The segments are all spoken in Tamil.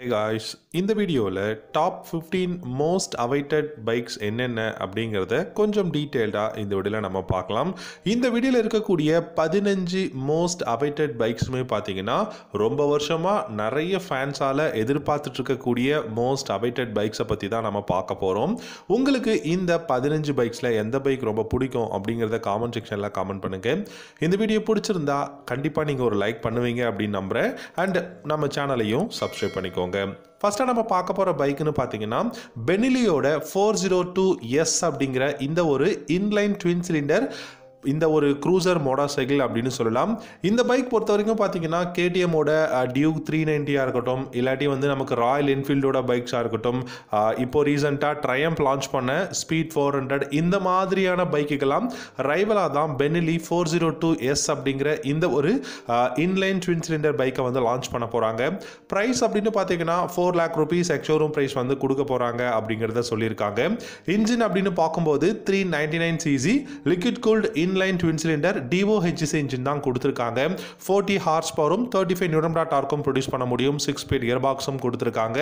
Hey இந்த வீடியோவில் டாப் 15 மோஸ்ட் அவைட்டட் பைக்ஸ் என்னென்ன அப்படிங்கிறத கொஞ்சம் டீட்டெயில்டாக இந்த வீடியோவில் நம்ம பார்க்கலாம். இந்த வீடியோவில் இருக்கக்கூடிய பதினஞ்சு மோஸ்ட் அவைட்டட் பைக்ஸுமே பார்த்தீங்கன்னா ரொம்ப வருஷமாக நிறைய ஃபேன்ஸால் எதிர்பார்த்துட்டு இருக்கக்கூடிய மோஸ்ட் அவைட்டட் பைக்ஸை பற்றி தான் நம்ம பார்க்க போகிறோம் உங்களுக்கு இந்த பதினஞ்சு பைக்ஸில் எந்த பைக் ரொம்ப பிடிக்கும் அப்படிங்கிறத காமெண்ட் செக்ஷனில் காமெண்ட் பண்ணுங்கள் இந்த வீடியோ பிடிச்சிருந்தா கண்டிப்பாக நீங்கள் ஒரு லைக் பண்ணுவீங்க அப்படின்னு நம்புகிறேன் அண்ட் நம்ம சேனலையும் சப்ஸ்கிரைப் பண்ணிக்கோங்க. ஃபஸ்ட்டாக நம்ம பார்க்க போகிற பைக்குன்னு பார்த்தீங்கன்னா பெனிலியோட ஃபோர் ஜீரோ டூ எஸ் அப்படிங்கிற இந்த ஒரு இன்லைன் ட்வின் சிலிண்டர் இந்த ஒரு க்ரூசர் மோட்டார் சைக்கிள் அப்படின்னு சொல்லலாம். இந்த பைக் பொறுத்த வரைக்கும் பார்த்தீங்கன்னா கேடிஎம்மோட டியூக் த்ரீ நைன்ட்டியாக இருக்கட்டும் இல்லாட்டி வந்து நமக்கு ராயல் என்ஃபீல்டோட பைக்ஸாக இருக்கட்டும் இப்போ ரீசெண்டாக ட்ரையம்ப் லான்ச் பண்ண ஸ்பீட் ஃபோர் ஹண்ட்ரட் இந்த மாதிரியான பைக்குக்கெல்லாம் ரைவலாக தான் Benelli four zero two S அப்படிங்கிற இந்த ஒரு இன்லைன் ட்வின் சிலிண்டர் பைக்கை வந்து லான்ச் பண்ண போகிறாங்க ப்ரைஸ் அப்படின்னு பார்த்தீங்கன்னா four lakh rupees ex showroom price வந்து கொடுக்க போகிறாங்க அப்படிங்கிறத சொல்லியிருக்காங்க. இன்ஜின் அப்படின்னு பார்க்கும்போது three ninety nine CC liquid cooled in inline twin cylinder DOHC engine தான் கொடுத்துருக்காங்க. ஃபோர்ட்டி ஹார்ஸ் பவரும் தேர்ட்டி ஃபைவ் நியூரம்டா டார்க்கும் ப்ரொடியூஸ் பண்ண முடியும். சிக்ஸ் ஸ்பீட் இயர் பாக்ஸும் கொடுத்துருக்காங்க.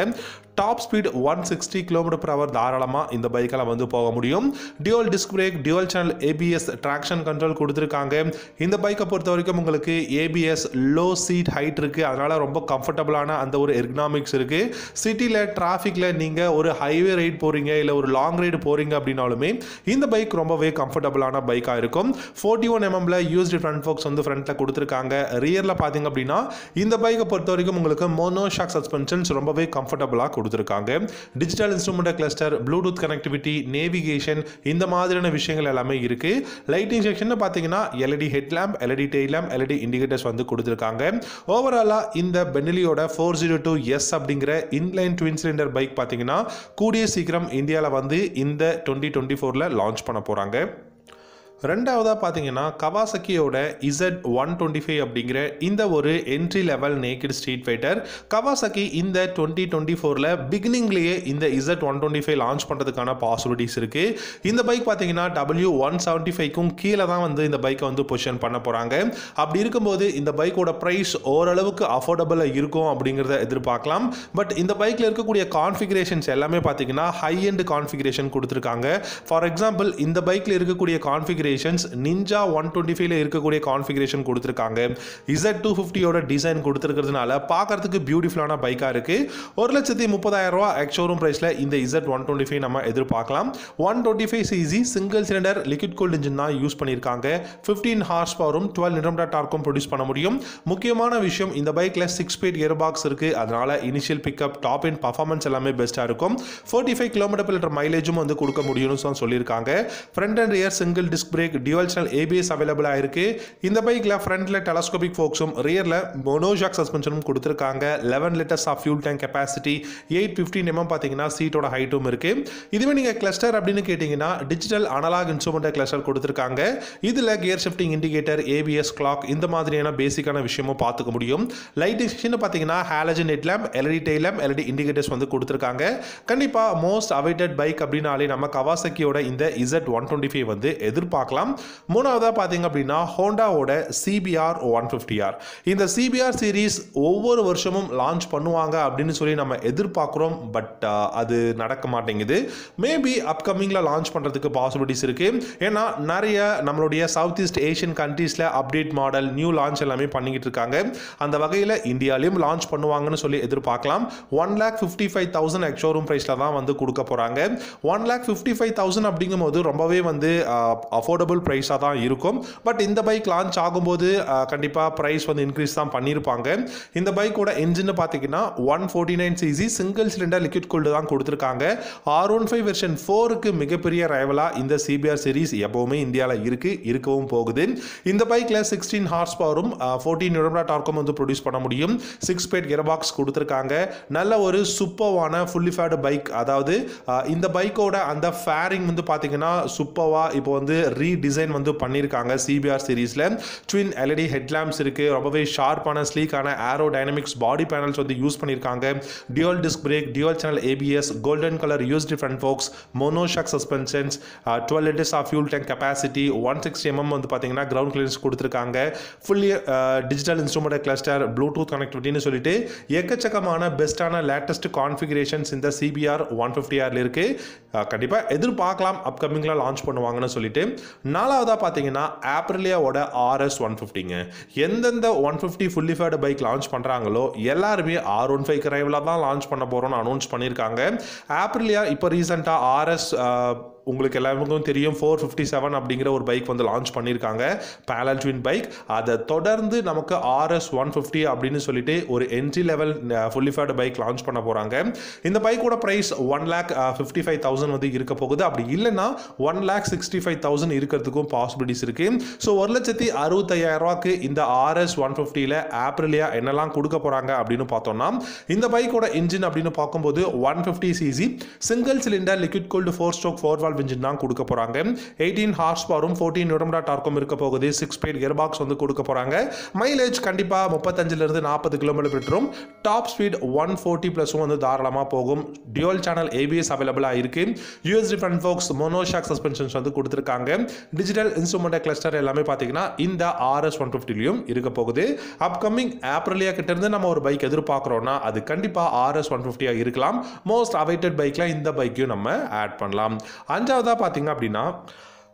Top speed one sixty kilometre per hour தாராளமாக இந்த பைக்கில் வந்து போக முடியும். Dual disc brake dual channel ABS traction control கொடுத்துருக்காங்க. இந்த பைக்கை பொறுத்த வரைக்கும் உங்களுக்கு ஏபிஎஸ் லோ சீட் ஹைட் இருக்குது அதனால் ரொம்ப கம்ஃபர்டபுளான அந்த ஒரு எர்கனாமிக்ஸ் இருக்குது சிட்டியில் டிராஃபிக்கில் நீங்கள் ஒரு ஹைவே ரைட் போகிறீங்க இல்லை ஒரு லாங் ரைடு போகிறீங்க அப்படின்னாலுமே இந்த பைக் ரொம்பவே கம்ஃபர்டபுளான பைக்காக இருக்கும். ஃபோர்ட்டி ஒன் எம்எம்ல யூஸ்டு ஃப்ரண்ட் ஃபோக்ஸ் வந்து ஃப்ரண்ட்டில் கொடுத்துருக்காங்க. ரியரில் பார்த்தீங்க அப்படின்னா இந்த பைக்கை பொறுத்த வரைக்கும் உங்களுக்கு மோனோ ஷாக் சஸ்பென்ஷன்ஸ் ரொம்பவே கம்ஃபர்டபுளாக கொடுத்துருக்காங்க. Digital instrument cluster Bluetooth connectivity navigation இந்த மாதிரியான விஷயங்கள் எல்லாமே இருக்குது லைட்டிங் செக்ஷன் பார்த்தீங்கன்னா LED head lamp LED tail lamp LED indicators வந்து கொடுத்துருக்காங்க. ஓவராலாக இந்த பென்னிலியோட ஃபோர் ஜீரோ டூ எஸ் அப்படிங்கிற இன்லைன் ட்வின் சிலிண்டர் பைக் பார்த்தீங்கன்னா கூடிய சீக்கிரம் இந்தியாவில் வந்து இந்த டுவெண்ட்டி டுவெண்ட்டி ஃபோரில் லான்ச் பண்ண போகிறாங்க ரெண்டாவதாக பார்த்தீங்கன்னா கவாசக்கியோட இசட் ஒன் டுவெண்ட்டி ஃபைவ் அப்படிங்கிற இந்த ஒரு entry level naked street fighter Kawasaki இந்த டுவெண்ட்டி டுவெண்ட்டி ஃபோரில் பிகினிங்லேயே இந்த Z one twenty five launch பண்ணுறதுக்கான பாசிபிலிட்டிஸ் இருக்குது இந்த பைக் பார்த்தீங்கன்னா டபிள்யூ ஒன் செவன்ட்டி ஃபைவ்க்கும் கீழே தான் வந்து இந்த பைக்கை வந்து பொசிஷன் பண்ண போகிறாங்க அப்படி இருக்கும்போது இந்த பைக்கோட ப்ரைஸ் ஓரளவுக்கு அஃபோர்டபுளாக இருக்கும் அப்படிங்கிறத எதிர்பார்க்கலாம். பட் இந்த பைக்கில் இருக்கக்கூடிய கான்ஃபிகரேஷன்ஸ் எல்லாமே பார்த்தீங்கன்னா ஹை எண்ட் கான்ஃபிகரேஷன் கொடுத்துருக்காங்க. ஃபார் எக்ஸாம்பிள் இந்த பைக்கில் இருக்கக்கூடிய configuration configurations Ninja one twenty ஃபைவ்ல இருக்கக்கூடிய கான்ஃபிகரேஷன் கொடுத்துருக்காங்க. இசட் டூ ஃபிஃப்டியோட டிசைன் கொடுத்துருக்கிறதுனால பார்க்கறதுக்கு பியூட்டிஃபுல்லான பைக்காக இருக்குது ஒரு லட்சத்தி முப்பதாயிரம் ரூபா எக்ஷோரூம் ப்ரைஸில் இந்த இசட் ஒன் டுவெண்ட்டி ஃபைவ் நம்ம எதிர்பார்க்கலாம். One twenty five CC single cylinder liquid cooled engine தான் யூஸ் பண்ணியிருக்காங்க. ஃபிஃப்டீன் ஹார்ஸ் பவரும் டுவெல் நிரம்டா டார்க்கும் ப்ரொடியூஸ் பண்ண முடியும். முக்கியமான விஷயம் இந்த பைக்கில் சிக்ஸ் ஸ்பீட் இயர் பாக்ஸ் இருக்குது அதனால initial pickup top end performance எல்லாமே பெஸ்ட்டாக இருக்கும். ஃபோர்ட்டி ஃபைவ் கிலோமீட்டர் லிட்டர் மைலேஜும் வந்து கொடுக்க முடியும்னு சொல்லியிருக்காங்க. Front and rear single disc brake dual channel ABS அவைலபிளாக இருக்குது இந்த பைக்கில் ஃப்ரண்ட்டில் டெலஸ்கோபிக் ஃபோக்ஸும் ரியரில் மோனோஜாக் சஸ்பென்ஷனும் கொடுத்துருக்காங்க. Eleven litres of fuel tank capacity eight fifteen MM பார்த்தீங்கன்னா சீட்டோட ஹைட்டும் இருக்குது இதுவே நீங்கள் கிளஸ்டர் அப்படின்னு கேட்டிங்கன்னா டிஜிட்டல் அனலாக் இன்ஸ்ட்ருமெண்ட் கிளஸ்டர் கொடுத்துருக்காங்க. இதில் gear shifting indicator ABS clock இந்த மாதிரியான பேசிக்கான விஷயமும் பார்த்துக்க முடியும். லைட்டிங் செக்ஷன் பார்த்தீங்கன்னா halogen head lamp LED tail lamp LED indicators வந்து கொடுத்துருக்காங்க. கண்டிப்பாக மோஸ்ட் அவைட்டட் பைக் அப்படின்னாலே நம்ம கவாசக்கியோட இந்த இசட் ஒன் டுவெண்ட்டி ஃபைவ் வந்து எதிர்பார்க்க பார்க்கலாம். மூணாவதாக பார்த்தீங்க அப்படின்னா ஹோண்டாவோட சிபிஆர் ஒன் ஃபிஃப்டிஆர் இந்த சிபிஆர் சீரீஸ் ஒவ்வொரு வருஷமும் லான்ச் பண்ணுவாங்க அப்படின்னு சொல்லி நம்ம எதிர்பார்க்குறோம். பட் அது நடக்க மாட்டேங்குது. மேபி அப்கமிங்கில் லான்ச் பண்ணுறதுக்கு பாசிபிலிட்டிஸ் இருக்குது ஏன்னா நிறைய நம்மளுடைய சவுத் ஈஸ்ட் ஏஷியன் கண்ட்ரீஸில் அப்டேட் மாடல் நியூ லான்ச் எல்லாமே பண்ணிக்கிட்டு இருக்காங்க. அந்த வகையில் இந்தியாலையும் லான்ச் பண்ணுவாங்கன்னு சொல்லி எதிர்பார்க்கலாம். One lakh fifty five thousand ex showroom ப்ரைஸில் தான் வந்து கொடுக்க போகிறாங்க one lakh fifty five thousand அப்படிங்கும்போது ரொம்பவே வந்து அஃபோர்டபுள் ப்ரைஸாக தான் இருக்கும். பட் இந்த பைக் லான்ச் ஆகும்போது கண்டிப்பாக ப்ரைஸ் வந்து இன்க்ரீஸ் தான் பண்ணியிருப்பாங்க இந்த பைக்கோட என்ஜின் பார்த்தீங்கன்னா one forty nine CC single cylinder liquid cooled தான் கொடுத்துருக்காங்க. ஆர் ஒன் ஃபைவ் வெர்ஷன் ஃபோருக்கு மிகப்பெரிய ரைவலாக இந்த சிபிஆர் சீரிஸ் எப்போவுமே இந்தியாவில் இருக்குது இருக்கவும் போகுது. இந்த பைக்கில் சிக்ஸ்டீன் ஹார்ஸ் பவரும் ஃபோர்டீன் நியூரம்டா டார்க்கும் வந்து ப்ரொடியூஸ் பண்ண முடியும். சிக்ஸ் பேட் கியர் பாக்ஸ் கொடுத்துருக்காங்க. நல்ல ஒரு சூப்பர்வான ஃபுல்லி ஃபேடு பைக் அதாவது இந்த பைக்கோட அந்த ஃபேரிங் வந்து பார்த்தீங்கன்னா சூப்பர்வாக இப்போ வந்து ரீடிசைன் வந்து பண்ணியிருக்காங்க சிபிஆர் சீரீஸில் ட்வின் எல்இடி ஹெட்லாம்ப்ஸ் இருக்குது ரொம்பவே ஷார்ப்பான ஸ்லீக்கான ஏரோ டைனமிக்ஸ் பாடி பேனல்ஸ் வந்து யூஸ் பண்ணியிருக்காங்க dual disc brake dual channel ABS golden colour USD front forks monoshock suspensions twelve litres of fuel tank capacity one sixty MM வந்து பார்த்தீங்கன்னா கிரவுண்ட் கிளியரன்ஸ் கொடுத்துருக்காங்க. Fully digital instrument cluster Bluetooth கனெக்டிவிட்டின்னு சொல்லிட்டு எக்கச்சக்கமான பெஸ்ட்டான லேட்டஸ்ட் கான்ஃபிகரேஷன்ஸ் இந்த சிபிஆர் ஒன் ஃபிஃப்டி ஆரில் இருக்குது கண்டிப்பாக எதிர்பார்க்கலாம் அப்கமிங்கில் லான்ச் பண்ணுவாங்கன்னு சொல்லிட்டு. நாலாவதாக பார்த்தீங்கன்னா ஆப்ரிலியாவோட ஆர்எஸ் ஒன் ஃபிஃப்டிங்க எந்தெந்த one fifty fully faired bike launch பண்ணுறாங்களோ எல்லாருமே ஆர் ஒன் ஃபைவ் கிரைவில் தான் லான்ச் பண்ண போகிறோம்னு அனௌன்ஸ் பண்ணியிருக்காங்க. ஆப்ரிலியா இப்போ ரீசெண்டாக ஆர்எஸ் உங்களுக்கு எல்லாருக்கும் தெரியும் ஃபோர் ஃபிஃப்டி செவன் அப்படிங்கிற ஒரு பைக் வந்து லான்ச் பண்ணியிருக்காங்க. பேலல் ட்வின் பைக் அதை தொடர்ந்து நமக்கு ஆர்எஸ் ஒன் ஃபிஃப்டி அப்படின்னு சொல்லிட்டு ஒரு entry level fully faired bike launch பண்ண போகிறாங்க இந்த பைக்கோட price one lakh fifty five thousand வந்து இருக்க போகுது. அப்படி இல்லைன்னா one lakh sixty five thousand இருக்கிறதுக்கும் பாசிபிலிட்டிஸ் இருக்குது ஸோ ஒரு லட்சத்தி அறுபத்தையாயிரம் ரூபாய்க்கு இந்த ஆர்எஸ் ஒன் ஃபிஃப்டியில் ஆப்ரிலியா என்னெல்லாம் கொடுக்க போகிறாங்க அப்படின்னு பார்த்தோம்னா இந்த பைக்கோட இன்ஜின் அப்படின்னு பார்க்கும்போது one fifty CC single cylinder liquid cooled four stroke four valve engine தான் கொடுக்க போகிறாங்க எயிட்டீன் ஹார்ஸ் பவரும் ஃபோர்டீன் நியூடம்டா டார்க்கும் இருக்க போகுது. சிக்ஸ் ஸ்பீட் கியர் பாக்ஸ் வந்து கொடுக்க போகிறாங்க மைலேஜ் கண்டிப்பாக முப்பத்தஞ்சிலிருந்து நாற்பது கிலோமீட்டர் பெற்றும் டாப் ஸ்பீட் ஒன் ஃபோர்ட்டி ப்ளஸும் வந்து தாராளமாக போகும். டியூல் சேனல் ஏபிஎஸ் அவைலபிளாக இருக்குது USD front forks monoshock suspensions வந்து கொடுத்துருக்காங்க. டிஜிட்டல் இன்ஸ்ட்ருமெண்ட் கிளஸ்டர் எல்லாமே பார்த்தீங்கன்னா இந்த ஆர்எஸ் ஒன் ஃபிஃப்டிலையும் இருக்க போகுது. அப்கமிங் ஆப்ரலியா கிட்டேருந்து நம்ம ஒரு பைக் எதிர்பார்க்குறோன்னா அது கண்டிப்பாக ஆர்எஸ் ஒன் ஃபிஃப்டியாக இருக்கலாம். மோஸ்ட் அவைட்டட் பைக்கில் இந்த பைக்கையும் நம்ம ஆட் பண்ணலாம். அஞ்சாவதாக பார்த்தீங்க அப்படின்னா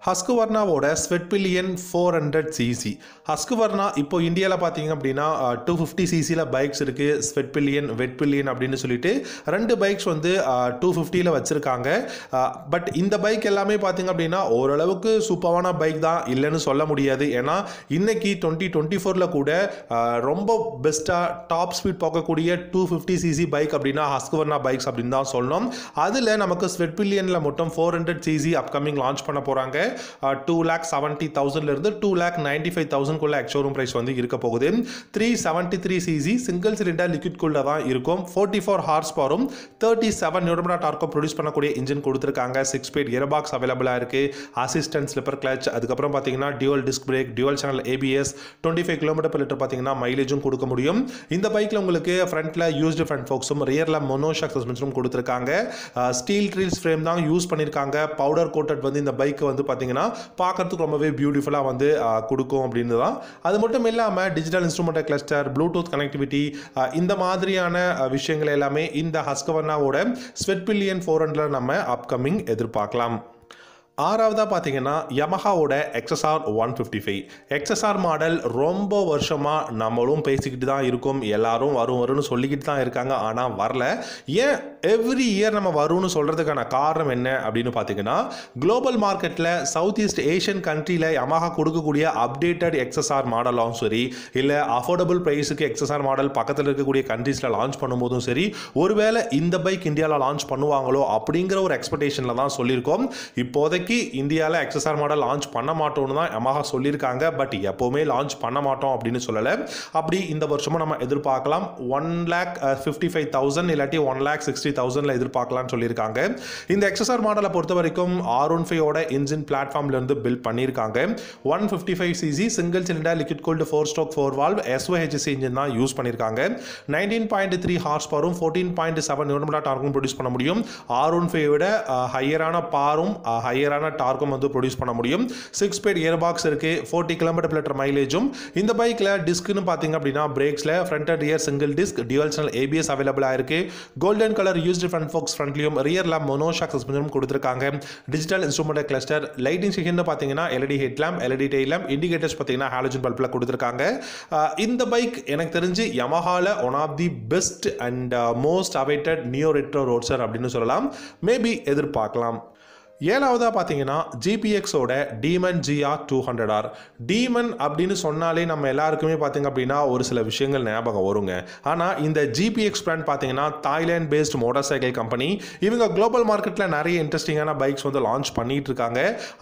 ஹஸ்குவர்னாவோட Svartpilen four hundred CC Husqvarna இப்போ இந்தியாவில் பார்த்தீங்க அப்படின்னா டூ ஃபிஃப்டி சிசியில் பைக்ஸ் இருக்குது ஸ்வெட்பில்லியன் வெட்பில்லியன் அப்படின்னு சொல்லிட்டு ரெண்டு பைக்ஸ் வந்து டூ ஃபிஃப்டியில் வச்சுருக்காங்க. பட் இந்த பைக் எல்லாமே பார்த்தீங்க அப்படின்னா ஓரளவுக்கு சூப்பரான பைக் தான் இல்லைன்னு சொல்ல முடியாது. ஏன்னா இன்றைக்கி டுவெண்ட்டி டுவெண்ட்டி ஃபோரில் கூட ரொம்ப பெஸ்ட்டாக டாப் ஸ்பீட் போகக்கூடிய டூ ஃபிஃப்டி சிசி பைக் அப்படின்னா ஹஸ்குவர்னா பைக்ஸ் அப்படின்னு தான் சொல்லணும். அதில் நமக்கு ஸ்வெட்பில்லியனில் மட்டும் four hundred CC upcoming launch பண்ண போகிறாங்க டூ லேக் செவன்ட்டி தௌசண்ட்லேருந்து டூ லேக் நைன்டி ஃபைவ் தௌசண்ட்குள்ளே எக்ஷோரூம் ப்ரைஸ் வந்து இருக்க போகுது. Three seventy three CC single cylinder liquid குள்ளே தான் இருக்கும். ஃபோர்ட்டி ஃபோர் ஹார்ஸ் பவரும் தேர்ட்டி செவன் நியூடமடா டார்க்கோ ப்ரொடியூஸ் பண்ணக்கூடிய இன்ஜின் கொடுத்துருக்காங்க. சிக்ஸ் ஸ்பீட் இயர் பாக்ஸ் அவைலபிளாக இருக்குது அசிஸ்டன்ட் ஸ்லிப்பர் கிளச் அதுக்கப்புறம் பார்த்தீங்கன்னா dual disc brake dual channel ABS twenty five kilometre per litre பார்த்தீங்கன்னா மைலேஜும் கொடுக்க முடியும். இந்த பைக்கில் உங்களுக்கு ஃப்ரண்ட்டில் யூஸ்டு ஃப்ரண்ட் ஃபோக்ஸும் ரியரில் மொனோஷாக் சஸ்பென்ஷனும் கொடுத்துருக்காங்க. ஸ்டீல் ட்ரீல்ஸ் ஃப்ரேம் தான் யூஸ் பண்ணியிருக்காங்க பவுடர் கோட்டட் வந்து இந்த பைக் வந்து பார்த்தீங்கன்னா பார்த்தீங்கன்னா பார்க்கறதுக்கு ரொம்பவே பியூட்டிஃபுல்லாக வந்து கொடுக்கும் அப்படின்னு தான் அது மட்டும் இல்லாமல் digital instrument cluster Bluetooth connectivity இந்த மாதிரியான விஷயங்கள் எல்லாமே இந்த ஹஸ்கவர்னாவோட ஸ்வெட் பில்லியன் ஃபோர் ஹண்ட்ரட் நம்ம அப்கமிங் எதிர்பார்க்கலாம். ஆறாவதாக பார்த்தீங்கன்னா யமஹாவோட XSR one fifty five XSR model ரொம்ப வருஷமாக நம்மளும் பேசிக்கிட்டு தான் இருக்கோம். எல்லாரும் வரும் வரும்னு சொல்லிக்கிட்டு தான் இருக்காங்க. ஆனால் வரல. ஏன் எவ்ரி இயர் நம்ம வரும்னு சொல்கிறதுக்கான காரணம் என்ன அப்படின்னு பார்த்தீங்கன்னா குளோபல் மார்க்கெட்டில் சவுத் ஈஸ்ட் ஏஷியன் கண்ட்ரியில் யமஹா கொடுக்கக்கூடிய அப்டேட்டட் எக்ஸ்எஸ்ஆர் மாடலாகவும் சரி இல்லை அஃபோர்டபுள் ப்ரைஸுக்கு எக்ஸ்எஸ்ஆர் மாடல் பக்கத்தில் இருக்கக்கூடிய கண்ட்ரீஸில் லான்ச் பண்ணும்போதும் சரி ஒருவேளை இந்த பைக் இந்தியாவில் லான்ச் பண்ணுவாங்களோ அப்படிங்கிற ஒரு எக்ஸ்பெக்டேஷனில் தான் சொல்லியிருக்கோம். இப்போதைக்கு இந்தியாவில் எக்ஸ்எஸ்ஆர் மாடல் லான்ச் பண்ண மாட்டோம்னு தான் Yamaha சொல்லியிருக்காங்க. பட் எப்போவுமே லான்ச் பண்ண மாட்டோம் அப்படின்னு சொல்லலை. அப்படி இந்த வருஷமும் நம்ம எதிர்பார்க்கலாம். One lakh fifty five thousand இல்லாட்டி ஒன் லேக் சிக்ஸ்டி தௌசண்டில் எதிர்பார்க்கலாம்னு சொல்லியிருக்காங்க. இந்த எக்ஸசர் மாடலை பொறுத்த வரைக்கும் ஆர் ஒன் ஃபைவோட இன்ஜின் பிளாட்ஃபார்ம்லேருந்து பில்ட் பண்ணியிருக்காங்க. One fifty five CC single cylinder liquid cooled four stroke four valve SOHC engine தான் யூஸ் பண்ணியிருக்காங்க. நைன்டீன் பாயிண்ட் த்ரீ ஹார்ஸ் பவரும் ஃபோர்டீன் பாயிண்ட் செவன் நியூட்ரமலா டார்க்கும் ப்ரொடியூஸ் பண்ண முடியும். ஆர் ஒன் ஃபைவ் விட ஹையரான பாரும் ஹையரான டார்க்கும் வந்து ப்ரொடியூஸ் பண்ண முடியும். சிக்ஸ் ஸ்பீட் இயர் பாக்ஸ் இருக்கு ஃபோர்ட்டி கிலோமீட்டர் லிட்டர் மைலேஜும் இந்த பைக்கில் டிஸ்க்னு பார்த்தீங்க அப்படின்னா பிரேக்ஸில் front and rear single disc dual channel ABS அவைலபிளாக இருக்கு. Golden colour USD front forks ஃப்ரண்ட்லையும் ரியரில் மொனோஷாக் சஸ்பென்ஷனும் கொடுத்துருக்காங்க. Digital instrument cluster lighting section பார்த்தீங்கன்னா LED head lamp LED tail lamp indicators பார்த்தீங்கன்னா ஹாலஜன் பல்பில் கொடுத்துருக்காங்க. இந்த பைக் எனக்கு தெரிஞ்சு யமஹாவில் one of the best and most awaited neo retro roadster அப்படின்னு சொல்லலாம். மேபி எதிர்பார்க்கலாம். ஏழாவதாக பார்த்தீங்கன்னா ஜிபிஎக்ஸோட Demon GR two hundred R Demon அப்படின்னு சொன்னாலே நம்ம எல்லாருக்குமே பார்த்தீங்க அப்படின்னா ஒரு சில விஷயங்கள் ஞாபகம் வருங்க. ஆனால் இந்த ஜிபிஎக்ஸ் பிராண்ட் பார்த்தீங்கன்னா Thailand based motorcycle company இவங்க குளோபல் மார்க்கெட்டில் நிறைய இன்ட்ரெஸ்டிங்கான பைக்ஸ் வந்து லான்ச் பண்ணிகிட்டு இருக்காங்க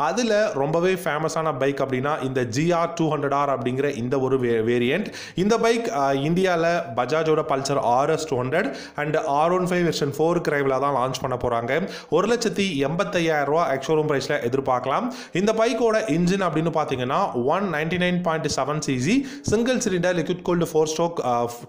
அதில் ரொம்பவே ஃபேமஸான பைக் அப்படின்னா இந்த ஜிஆர் டூ ஹண்ட்ரட் ஆர் அப்படிங்கிற இந்த ஒரு வேரியண்ட் இந்த பைக் இந்தியாவில் பஜாஜோட Pulsar RS two hundred and R one five version four கிரைவில் தான் லான்ச் பண்ண போகிறாங்க ஒரு லட்சத்தி எண்பத்தையாயிரம் ரூபா எக்ஷோரூம் ப்ரைஸில் எதிர்பார்க்கலாம். இந்த பைக்கோட இன்ஜின் அப்படின்னு பார்த்தீங்கன்னா one ninety nine point seven CC single cylinder liquid cooled four stroke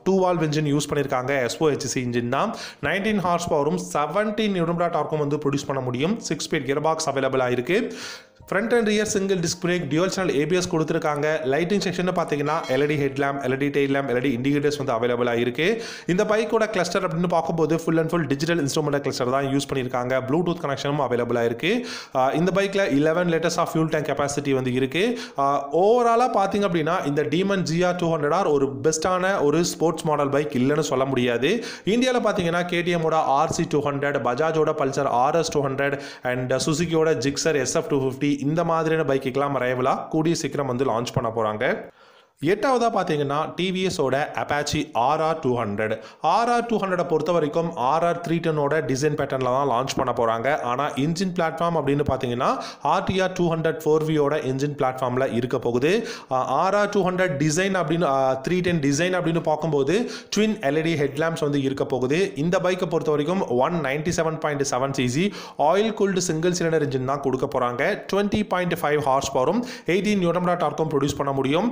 two valve engine use பண்ணியிருக்காங்க எஸ்ஓஹெச்சி இன்ஜின் தான். நைன்டீன் ஹார்ஸ் பவரும் செவன்டீன் நியூட்ரன் டார்க்கும் வந்து ப்ரொடியூஸ் பண்ண முடியும். சிக்ஸ் ஸ்பீட் கியர் பாக்ஸ் அவைலபிளாக இருக்குது front and rear single disc brake dual channel ABS கொடுத்துருக்காங்க. லைட்டிங் செக்ஷன் பார்த்தீங்கன்னா LED head lamp LED tail lamp LED indicators வந்து அவைலபிளாக இருக்கு இந்த பைக்கோட கிளஸ்டர் அப்படின்னு பார்க்கும்போது full and full digital instrument cluster தான் யூஸ் பண்ணியிருக்காங்க ப்ளூடூத் கனெக்ஷனும் அவைலபிளாக இருக்கு இருக்குது இந்த பைக்கில் eleven litres of fuel tank capacity வந்து இருக்கு. ஓவராலாக பார்த்தீங்க அப்படின்னா இந்த Demon GR two hundred R ஒரு பெஸ்ட்டான ஒரு ஸ்போர்ட்ஸ் மாடல் பைக் இல்லைன்னு சொல்ல முடியாது. இந்தியாவில் பார்த்தீங்கன்னா கேடிஎம்மோட RC two hundred பஜாஜோட Pulsar RS two hundred and சுசுகியோட Gixxer SF two fifty இந்த மாதிரியான பைக்குக்கெல்லாம் ரைவலாக கூடிய சீக்கிரம் வந்து லான்ச் பண்ண போகிறாங்க எட்டாவதாக பார்த்தீங்கன்னா டிவிஎஸோட Apache RR two hundred RR two ஹண்ட்ரடை பொறுத்த வரைக்கும் ஆர்ஆர் த்ரீ டென்னோட டிசைன் பேட்டர்னில் தான் லான்ச் பண்ண போகிறாங்க ஆனால் இன்ஜின் பிளாட்ஃபார்ம் அப்படின்னு பார்த்தீங்கன்னா ஆர்டிஆர் டூ ஹண்ட்ரட் ஃபோர் வியோட இன்ஜின் பிளாட்ஃபார்மில் இருக்க போகுது. ஆர்ஆர் டூ ஹண்ட்ரட் டிசைன் அப்படின்னு த்ரீ டென் டிசைன் அப்படின்னு பார்க்கும்போது ட்வின் எல்இடி ஹெட்லாம்ப்ஸ் வந்து இருக்க போகுது. இந்த பைக்கை பொறுத்த வரைக்கும் one ninety seven point seven cc oil cooled single cylinder engine தான் கொடுக்க போகிறாங்க டுவெண்ட்டி பாயிண்ட் ஃபைவ் ஹார்ஸ் பவரும் எயிட்டீன் நியூட்ரன் டார்க்கும் ப்ரொடியூஸ் பண்ண முடியும்.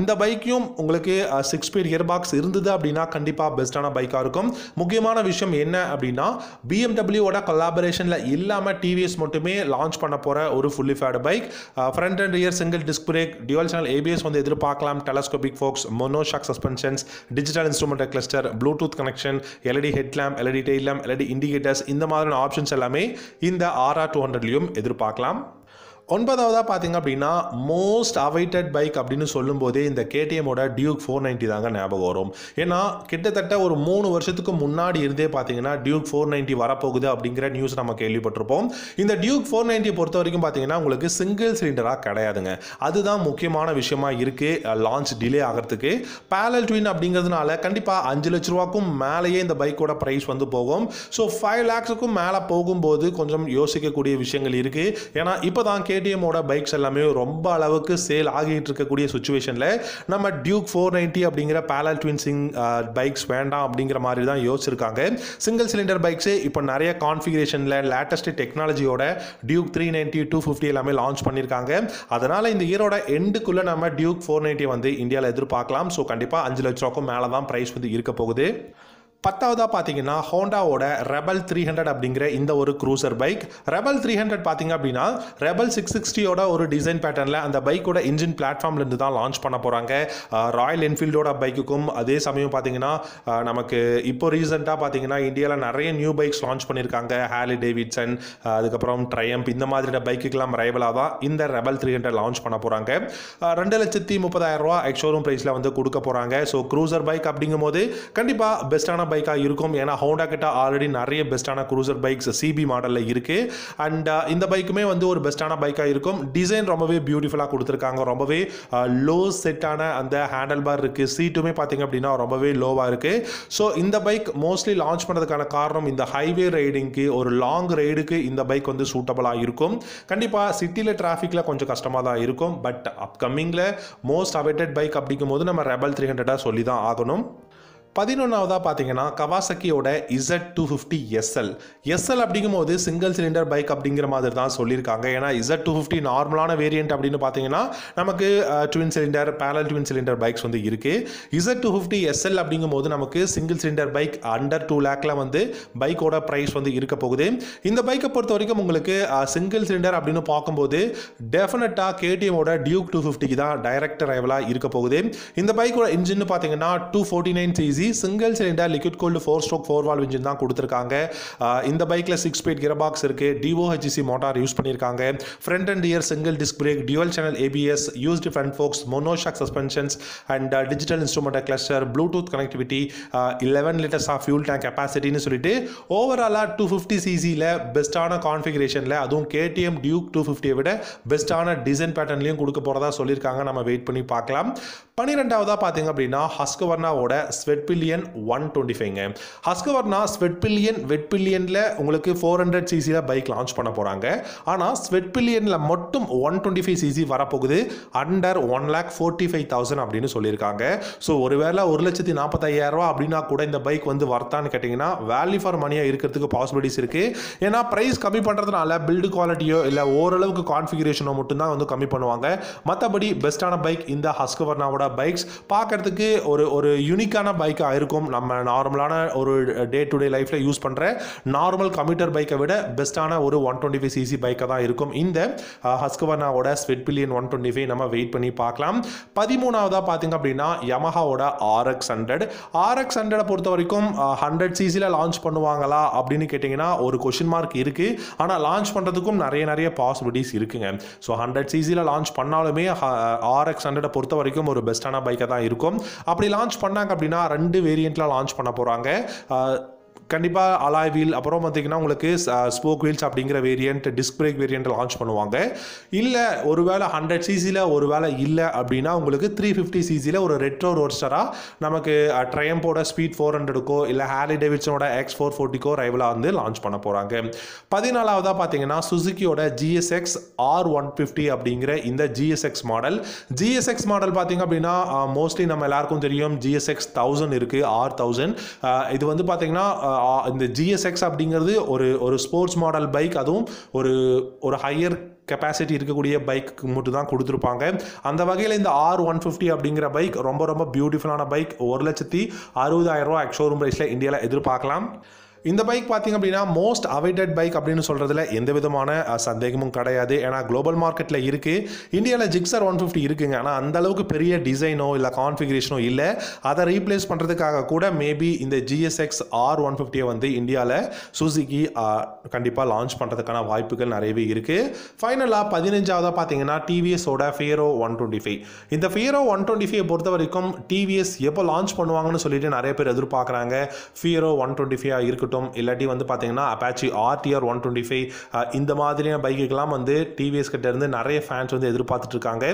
இந்த பைக்கையும் உங்களுக்கு சிக்ஸ் ஸ்பீட் இயர் பாக்ஸ் இருந்தது அப்படின்னா கண்டிப்பாக பெஸ்ட்டான பைக்காக இருக்கும். முக்கியமான விஷயம் என்ன அப்படின்னா பிஎம்டபிள்யூவோட கொலாபரேஷனில் இல்லாமல் டிவிஎஸ் மட்டுமே லான்ச் பண்ண போகிற ஒரு fully faired bike front and rear single disc brake dual channel ABS வந்து எதிர்பார்க்கலாம். Telescopic forks monoshock suspensions digital instrument cluster Bluetooth connection LED head lamp LED tail lamp LED indicators இந்த மாதிரியான ஆப்ஷன்ஸ் எல்லாமே இந்த ஆர்ஆர் டூ ஹண்ட்ரட்லையும் எதிர்பார்க்கலாம். ஒன்பதாவதாக பார்த்தீங்க அப்படின்னா மோஸ்ட் அவைட்டட் பைக் அப்படின்னு சொல்லும்போதே இந்த கேடிஎம்மோட டியூக் ஃபோர் நைன்ட்டி தாங்க ஞாபகம் வரும். ஏன்னா கிட்டத்தட்ட ஒரு மூணு வருஷத்துக்கு முன்னாடி இருந்தே பார்த்தீங்கன்னா டியூக் ஃபோர் நைன்ட்டி வரப்போகுது அப்படிங்கிற நியூஸ் நம்ம கேள்விப்பட்டிருப்போம். இந்த டியூக் ஃபோர் நைன்ட்டி பொறுத்த வரைக்கும் பார்த்தீங்கன்னா உங்களுக்கு சிங்கிள் சிலிண்டராக கிடையாதுங்க. அதுதான் முக்கியமான விஷயமா இருக்குது லான்ச் டிலே ஆகிறதுக்கு. பேலல் ட்வின் அப்படிங்கிறதுனால கண்டிப்பாக அஞ்சு லட்ச ரூபாக்கும் மேலேயே இந்த பைக்கோட ப்ரைஸ் வந்து போகும். ஸோ ஃபைவ் லேக்ஸுக்கும் மேலே போகும்போது கொஞ்சம் யோசிக்கக்கூடிய விஷயங்கள் இருக்குது ஏன்னா இப்போ தான் கேடிஎம்மோட பைக்ஸ் எல்லாமே ரொம்ப அளவுக்கு சேல் ஆகிட்டு இருக்கக்கூடிய சுச்சுவேஷனில் நம்ம டியூக் ஃபோர் நைன்ட்டி அப்படிங்கிற பேலல் ட்வின்சிங் பைக்ஸ் வேண்டாம் அப்படிங்கிற மாதிரி தான் யோசிச்சிருக்காங்க. சிங்கிள் சிலிண்டர் பைக்ஸே இப்போ நிறைய கான்ஃபிகரேஷனில் latest டெக்னாலஜியோட Duke three ninety two fifty எல்லாமே லான்ச் பண்ணியிருக்காங்க அதனால் இந்த இயரோட எண்டுக்குள்ளே நம்ம டியூக் ஃபோர் நைன்ட்டி வந்து இந்தியாவில் எதிர்பார்க்கலாம். ஸோ கண்டிப்பாக அஞ்சு லட்ச ரூபாய்க்கும் மேலே தான் ப்ரைஸ் வந்து இருக்க போகுது. பத்தாவதாக பார்த்தீங்கன்னா ஹோண்டாவோட ரெபல் த்ரீ ஹண்ட்ரட் அப்படிங்கிற இந்த ஒரு cruiser bike Rebel three hundred பார்த்தீங்க அப்படின்னா ரெபல் சிக்ஸ் சிக்ஸ்டியோட ஒரு டிசைன் பேட்டர்னில் அந்த பைக்கோட இன்ஜின் பிளாட்ஃபார்ம்லேருந்து தான் லான்ச் பண்ண போகிறாங்க ராயல் என்ஃபீல்டோட பைக்குக்கும் அதே சமயம் பார்த்தீங்கன்னா நமக்கு இப்போ ரீசெண்டாக பார்த்தீங்கன்னா இந்தியாவில் நிறைய நியூ பைக்ஸ் லான்ச் பண்ணியிருக்காங்க ஹேலி டேவிட்சன் அதுக்கப்புறம் ட்ரையம்ப் இந்த மாதிரியான பைக்குக்கெல்லாம் ரைவலாக தான் இந்த ரெபல் த்ரீ ஹண்ட்ரட் லான்ச் பண்ண போகிறாங்க ரெண்டு லட்சத்தி முப்பதாயிரம் ரூபா எக்ஷோரூம் ப்ரைஸில் வந்து கொடுக்க போகிறாங்க ஸோ க்ரூசர் பைக் அப்படிங்கும்போது கண்டிப்பாக பெஸ்ட்டான பைக்காக இருக்கும். ஏன்னா ஹோண்டா கிட்ட ஆல்ரெடி நிறைய பெஸ்ட்டான க்ரூசர் பைக்ஸ் சிபி மாடலில் இருக்குது அண்ட் இந்த பைக்குமே வந்து ஒரு பெஸ்ட்டான பைக்காக இருக்கும். டிசைன் ரொம்பவே பியூட்டிஃபுல்லாக கொடுத்துருக்காங்க. ரொம்பவே uh, லோ செட்டான அந்த ஹேண்டில் பார் இருக்குது சீட்டுமே பார்த்தீங்க அப்படின்னா ரொம்பவே லோவாக இருக்குது ஸோ இந்த பைக் மோஸ்ட்லி லான்ச் பண்ணுறதுக்கான காரணம் இந்த ஹைவே ரைடிங்க்கு ஒரு லாங் ரைடுக்கு இந்த பைக் வந்து சூட்டபுளாக இருக்கும். கண்டிப்பாக சிட்டியில் டிராஃபிக்கில் கொஞ்சம் கஷ்டமாக தான் இருக்கும். பட் அப்கமிங்கில் மோஸ்ட் அவைட்டட் பைக் அப்படிங்கும்போது நம்ம ரெபல் த்ரீ ஹண்ட்ரடாக சொல்லி தான் ஆகணும். பதினொன்றாவதாக பார்த்தீங்கன்னா கவாசக்கியோட Z two fifty SL SL அப்படிங்கும்போது சிங்கிள் சிலிண்டர் பைக் அப்படிங்கிற மாதிரி தான் சொல்லியிருக்காங்க. ஏன்னா இசட் டூ ஃபிஃப்டி நார்மலான வேரியன்ட் அப்படின்னு பார்த்தீங்கன்னா நமக்கு twin cylinder parallel twin cylinder bikes வந்து இருக்குது இசட் டூ ஃபிஃப்டி எஸ்எல் அப்படிங்கும்போது நமக்கு single cylinder bike under two லேக்கில் வந்து பைக்கோட ப்ரைஸ் வந்து இருக்க போகுது. இந்த பைக்கை பொறுத்த வரைக்கும் உங்களுக்கு சிங்கிள் சிலிண்டர் அப்படின்னு பார்க்கும்போது டெஃபினட்டாக கேடிஎமோட டியூக் டூ ஃபிஃப்டிக்கு தான் டைரக்ட் ரைவலாக இருக்க போகுது. இந்த பைக்கோட இன்ஜின் பார்த்தீங்கன்னா two forty nine cc single cylinder liquid cooled four stroke four valve engine தான் கொடுத்துருக்காங்க. இந்த பைக்கில் சிக்ஸ் ஸ்பீட் கியர் பாக்ஸ் இருக்குது டிஓஹெச்சி மோட்டார் யூஸ் பண்ணியிருக்காங்க. Front and rear single disc brake dual channel ABS used front forks monoshock suspensions and digital instrument cluster Bluetooth connectivity eleven litres of fuel tank கெப்பாசிட்டின்னு சொல்லிட்டு ஓவராலாக டூ ஃபிஃப்டி சிசியில் பெஸ்ட்டான கான்ஃபிகரேஷனில் அதுவும் கேடிஎம் டியூக் டூ ஃபிஃப்டியை விட பெஸ்ட்டான டிசைன் பேட்டர்ன்லையும் கொடுக்க போகிறதா சொல்லியிருக்காங்க. நம்ம வெயிட் பண்ணி பார்க்கலாம். பன்னிரெண்டாவதாக பார்த்தீங்க அப்படின்னா ஹஸ்கவர்னாவோட ஸ்வெட் பில்லியன் ஒன் டுவெண்ட்டி ஃபைவ்ங்க ஹஸ்கவர்னா ஸ்வெட்பில்லியன் வெட்பில்லியனில் உங்களுக்கு ஃபோர் ஹண்ட்ரட் சிசியில் பைக் லான்ச் பண்ண போகிறாங்க ஆனால் ஸ்வெட்பில்லியனில் மட்டும் ஒன் டுவெண்ட்டி ஃபைவ் சிசி வரப்போகுது. Under one lakh forty five thousand அப்படின்னு சொல்லியிருக்காங்க. ஸோ ஒருவேளை ஒரு லட்சத்தி நாற்பத்தையாயிரம் ரூபா அப்படின்னா கூட இந்த பைக் வந்து வர்த்தான்னு கேட்டிங்கன்னா வேல்யூ ஃபார் மணியாக இருக்கிறதுக்கு பாசிபிலிட்டிஸ் இருக்குது ஏன்னா ப்ரைஸ் கம்மி பண்ணுறதுனால பில்டு குவாலிட்டியோ இல்லை ஓரளவுக்கு கான்ஃபிகரேஷனோ மட்டும்தான் வந்து கம்மி பண்ணுவாங்க. மற்றபடி பெஸ்ட்டான பைக் இந்த ஹஸ்கவர்னாவோட பைக்ஸ் பார்க்கறதுக்கு ஒரு ஒரு யூனிக்கான பைக் பைக்காக இருக்கும். நம்ம நார்மலான ஒரு டே டு டே லைஃப்பில் யூஸ் பண்ணுற நார்மல் கம்யூட்டர் பைக்கை விட பெஸ்ட்டான ஒரு ஒன் டுவெண்ட்டி ஃபைவ் சிசி பைக்காக தான் இருக்கும். இந்த ஹஸ்கவனாவோட Svartpilen one twenty five நம்ம வெயிட் பண்ணி பார்க்கலாம். பதிமூணாவதாக பார்த்தீங்க அப்படின்னா யமஹாவோட ஆர்எக்ஸ் ஹண்ட்ரட் ஆர்எக்ஸ் ஹண்ட்ரடை பொறுத்த வரைக்கும் ஹண்ட்ரட் சிசியில் லான்ச் பண்ணுவாங்களா அப்படின்னு கேட்டிங்கன்னா ஒரு கொஷின் மார்க் இருக்குது ஆனால் லான்ச் பண்ணுறதுக்கும் நிறைய நிறைய பாசிபிலிட்டிஸ் இருக்குங்க. ஸோ ஹண்ட்ரட் சிசியில் லான்ச் பண்ணாலுமே ஆர்எக்ஸ் ஹண்ட்ரடை பொறுத்த வரைக்கும் ஒரு பெஸ்ட்டான பைக்காக தான் இருக்கும். அப்படி லான்ச் பண்ணாங்க அப்படின்னா ரெண்டு ரெண்டு வேரியண்ட்டில் லான்ச் பண்ண போகிறாங்க கண்டிப்பாக அலாய் வீல் அப்புறம் பார்த்தீங்கன்னா உங்களுக்கு ஸ்போக் வீல்ஸ் அப்படிங்கிற variant disc brake variant launch பண்ணுவாங்க. இல்லை ஒருவேளை ஹண்ட்ரட் சிசியில் ஒரு வேளை இல்லை அப்படின்னா உங்களுக்கு த்ரீ ஃபிஃப்டி சிசியில் ஒரு ரெட்ரோ ரோட்ஸ்டராக நமக்கு ட்ரையம்போட ஸ்பீட் ஃபோர் ஹண்ட்ரடுக்கோ இல்லை ஹேலி டேவிட்ஸனோட எக்ஸ் ஃபோர் ஃபோர்ட்டிக்கோ ரைவலாக வந்து லான்ச் பண்ண போகிறாங்க பதினாலாவதாக பார்த்தீங்கன்னா சுசுக்கியோட ஜிஎஸ்எக்ஸ் ஆர் ஒன் ஃபிஃப்டி அப்படிங்கிற இந்த ஜிஎஸ்எக்ஸ் மாடல் ஜிஎஸ்எக்ஸ் மாடல் பார்த்தீங்க அப்படின்னா மோஸ்ட்லி நம்ம எல்லாருக்கும் தெரியும் ஜிஎஸ்எக்ஸ் தௌசண்ட் இருக்குது ஆர் தௌசண்ட் இது வந்து பார்த்தீங்கன்னா இந்த ஜிஎஸ்எக்ஸ் அப்படிங்கிறது ஒரு ஒரு ஸ்போர்ட்ஸ் மாடல் பைக் அதுவும் ஒரு ஒரு ஹையர் கெப்பாசிட்டி இருக்கக்கூடிய பைக்கு மட்டும் தான் கொடுத்துருப்பாங்க. அந்த வகையில் இந்த ஆர் ஒன் ஃபிஃப்டி அப்படிங்கிற பைக் ரொம்ப ரொம்ப பியூட்டிஃபுல்லான பைக் ஒரு லட்சத்தி அறுபதாயிரம் ரூபா ஷோரூம் ப்ரைஸில் இந்தியாவில் எதிர்பார்க்கலாம். இந்த பைக் பார்த்தீங்க அப்படின்னா மோஸ்ட் அவைடட் பைக் அப்படின்னு சொல்கிறதுல எந்த விதமான சந்தேகமும் கிடையாது. ஏன்னா குளோபல் மார்க்கெட்டில் இருக்குது இந்தியாவில் ஜிக்ஸர் ஒன் ஃபிஃப்டி இருக்குங்க. ஆனால் அந்த அளவுக்கு பெரிய டிசைனோ இல்லை கான்ஃபிகரேஷனோ இல்லை. அதை ரீப்ளேஸ் பண்ணுறதுக்காக கூட மேபி இந்த ஜிஎஸ்எக்ஸ் ஆர் ஒன் ஃபிஃப்டியை வந்து இந்தியாவில் சுசுகி கண்டிப்பாக லான்ச் பண்ணுறதுக்கான வாய்ப்புகள் நிறையவே இருக்குது ஃபைனலாக பதினஞ்சாவதாக பார்த்தீங்கன்னா டிவிஎஸோட ஃபியரோ ஒன் டுவெண்ட்டி ஃபைவ் இந்த ஃபியரோ ஒன் டுவெண்ட்டி ஃபைவ் பொறுத்த வரைக்கும் டிவிஎஸ் எப்போ லான்ச் பண்ணுவாங்கன்னு சொல்லிட்டு நிறைய பேர் எதிர்பார்க்குறாங்க. ஃபியரோ ஒன் டுவெண்ட்டி ஃபைவ் இருக்கட்டும் இருக்கட்டும் இல்லாட்டி வந்து பார்த்தீங்கன்னா Apache RTR one twenty five இந்த மாதிரியான பைக்குக்கெல்லாம் வந்து டிவிஎஸ் கிட்டேருந்து நிறைய ஃபேன்ஸ் வந்து எதிர்பார்த்துட்டு இருக்காங்க.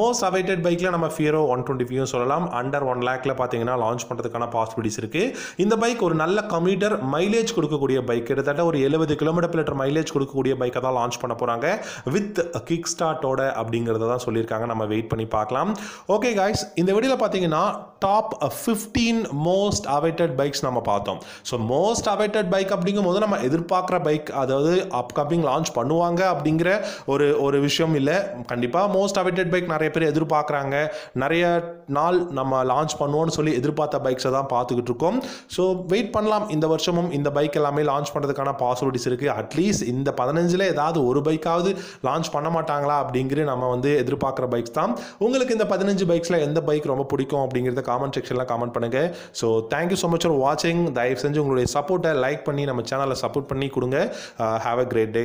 மோஸ்ட் அவைட்டட் பைக்கில் நம்ம ஃபியரோ ஒன் டுவெண்ட்டி ஃபைவ் சொல்லலாம். அண்டர் ஒன் லேக்கில் பார்த்தீங்கன்னா லான்ச் பண்ணுறதுக்கான பாசிபிலிட்டிஸ் இருக்குது இந்த பைக் ஒரு நல்ல கம்யூட்டர் மைலேஜ் கொடுக்கக்கூடிய பைக் கிட்டத்தட்ட ஒரு எழுபது கிலோமீட்டர் லிட்டர் மைலேஜ் கொடுக்கக்கூடிய பைக்கை தான் லான்ச் பண்ண போகிறாங்க வித் கிக் ஸ்டார்ட்டோட அப்படிங்கிறத தான் சொல்லியிருக்காங்க. நம்ம வெயிட் பண்ணி பார்க்கலாம். ஓகே காய்ஸ் இந்த வீடியோவில் பார்த்தீங்கன்னா top fifteen most awaited bikes நம்ம பார்த்தோம். ஸோ மோஸ்ட் அவைட்டட் பைக் அப்படிங்கும் போது நம்ம எதிர்பார்க்குற பைக் அதாவது அப்கமிங் லான்ச் பண்ணுவாங்க அப்படிங்கிற ஒரு ஒரு விஷயம் இல்லை. கண்டிப்பாக மோஸ்ட் அவைட்டட் பைக் நிறைய பேர் எதிர்பார்க்குறாங்க. நிறைய நாள் நம்ம லான்ச் பண்ணுவோம்னு சொல்லி எதிர்பார்த்த பைக்ஸை தான் பார்த்துக்கிட்டு இருக்கோம். ஸோ வெயிட் பண்ணலாம். இந்த வருஷமும் இந்த பைக் எல்லாமே லான்ச் பண்ணுறதுக்கான பாசிபிலிட்டிஸ் இருக்குது அட்லீஸ்ட் இந்த பதினஞ்சில் ஏதாவது ஒரு பைக்காவது லான்ச் பண்ண மாட்டாங்களா அப்படிங்கிற நம்ம வந்து எதிர்பார்க்குற பைக்ஸ் தான். உங்களுக்கு இந்த பதினஞ்சு பைக்ஸில் எந்த பைக் ரொம்ப பிடிக்கும் அப்படிங்கிறத காமெண்ட் செக்ஷனில் காமெண்ட் பண்ணுங்கள் so thank you so much for வாட்சிங் தயவு செஞ்சு உங்களுடைய சப்போர்ட்டை லைக் பண்ணி நம்ம சேனலை சப்போர்ட் பண்ணி கொடுங்க. Have a great day